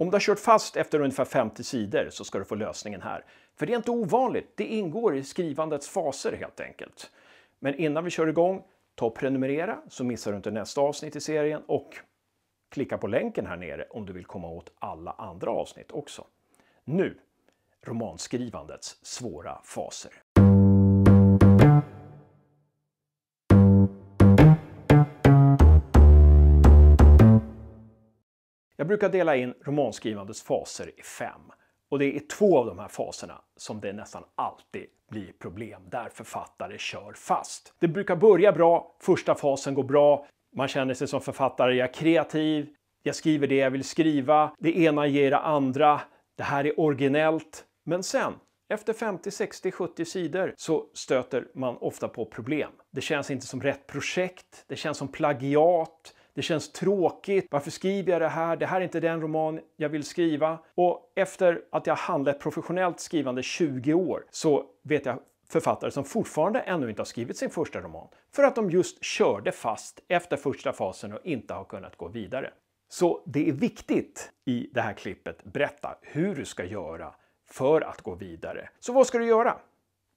Om du har kört fast efter ungefär 50 sidor så ska du få lösningen här. För det är inte ovanligt, det ingår i skrivandets faser helt enkelt. Men innan vi kör igång, ta och prenumerera så missar du inte nästa avsnitt i serien och klicka på länken här nere om du vill komma åt alla andra avsnitt också. Nu, romanskrivandets svåra faser. Brukar dela in romanskrivandets faser i fem. Och det är två av de här faserna som det nästan alltid blir problem där författare kör fast. Det brukar börja bra, första fasen går bra, man känner sig som författare, jag är kreativ, jag skriver det jag vill skriva, det ena ger det andra, det här är originellt. Men sen, efter 50, 60, 70 sidor så stöter man ofta på problem. Det känns inte som rätt projekt, det känns som plagiat, det känns tråkigt. Varför skriver jag det här? Det här är inte den roman jag vill skriva. Och efter att jag handlat professionellt skrivande 20 år så vet jag författare som fortfarande ännu inte har skrivit sin första roman för att de just körde fast efter första fasen och inte har kunnat gå vidare. Så det är viktigt i det här klippet berätta hur du ska göra för att gå vidare. Så vad ska du göra?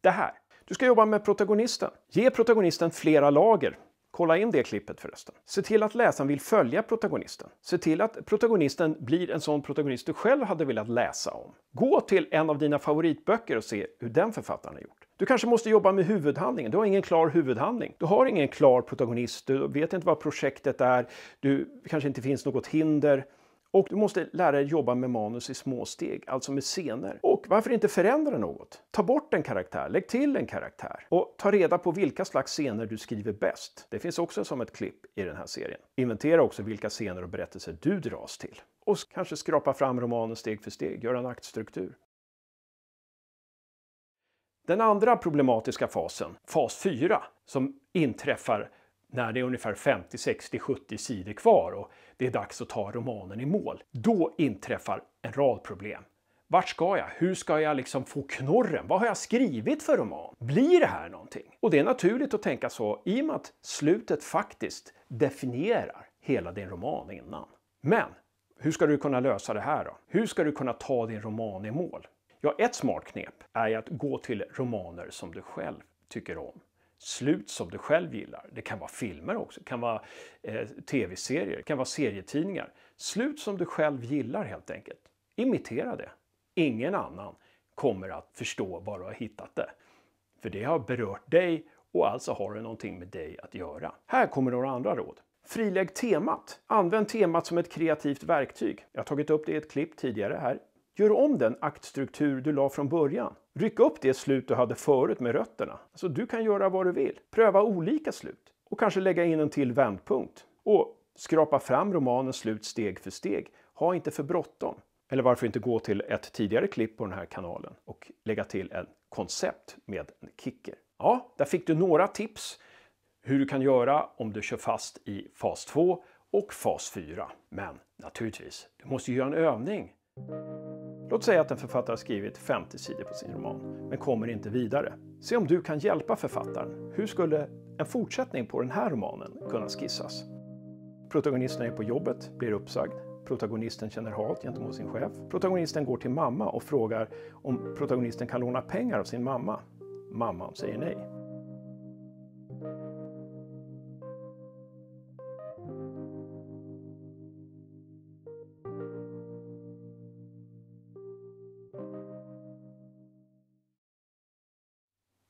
Det här. Du ska jobba med protagonisten. Ge protagonisten flera lager. Kolla in det klippet förresten. Se till att läsaren vill följa protagonisten. Se till att protagonisten blir en sån protagonist du själv hade velat läsa om. Gå till en av dina favoritböcker och se hur den författaren har gjort. Du kanske måste jobba med huvudhandlingen. Du har ingen klar huvudhandling. Du har ingen klar protagonist. Du vet inte vad projektet är. Du kanske inte finns något hinder. Och du måste lära dig jobba med manus i små steg, alltså med scener. Och varför inte förändra något? Ta bort en karaktär, lägg till en karaktär och ta reda på vilka slags scener du skriver bäst. Det finns också som ett klipp i den här serien. Inventera också vilka scener och berättelser du dras till. Och kanske skrapa fram romanen steg för steg, göra en aktstruktur. Den andra problematiska fasen, fas 4, som inträffar när det är ungefär 50, 60, 70 sidor kvar och det är dags att ta romanen i mål. Då inträffar en rad problem. Vart ska jag? Hur ska jag liksom få knorren? Vad har jag skrivit för roman? Blir det här någonting? Och det är naturligt att tänka så i och med att slutet faktiskt definierar hela din roman innan. Men hur ska du kunna lösa det här då? Hur ska du kunna ta din roman i mål? Ja, ett smart knep är att gå till romaner som du själv tycker om slut som du själv gillar. Det kan vara filmer också, det kan vara eh, tv-serier, det kan vara serietidningar. Slut som du själv gillar helt enkelt. Imitera det. Ingen annan kommer att förstå var du har hittat det. För det har berört dig och alltså har det någonting med dig att göra. Här kommer några andra råd. Frilägg temat. Använd temat som ett kreativt verktyg. Jag har tagit upp det i ett klipp tidigare här. Gör om den aktstruktur du la från början. Ryck upp det slut du hade förut med rötterna. Alltså, du kan göra vad du vill. Pröva olika slut. Och kanske lägga in en till vändpunkt. Och skrapa fram romanens slut steg för steg. Ha inte för bråttom. Eller varför inte gå till ett tidigare klipp på den här kanalen och lägga till en koncept med en kicker. Ja, där fick du några tips hur du kan göra om du kör fast i fas 2 och fas 4. Men naturligtvis, du måste göra en övning. Låt säga att en författare har skrivit 50 sidor på sin roman, men kommer inte vidare. Se om du kan hjälpa författaren. Hur skulle en fortsättning på den här romanen kunna skissas? Protagonisten är på jobbet, blir uppsagd. Protagonisten känner hat gentemot sin chef. Protagonisten går till mamma och frågar om protagonisten kan låna pengar av sin mamma. Mamman säger nej.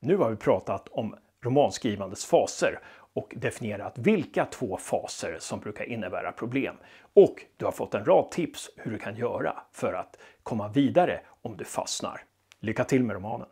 Nu har vi pratat om romanskrivandets faser och definierat vilka två faser som brukar innebära problem. Och du har fått en rad tips hur du kan göra för att komma vidare om du fastnar. Lycka till med romanen!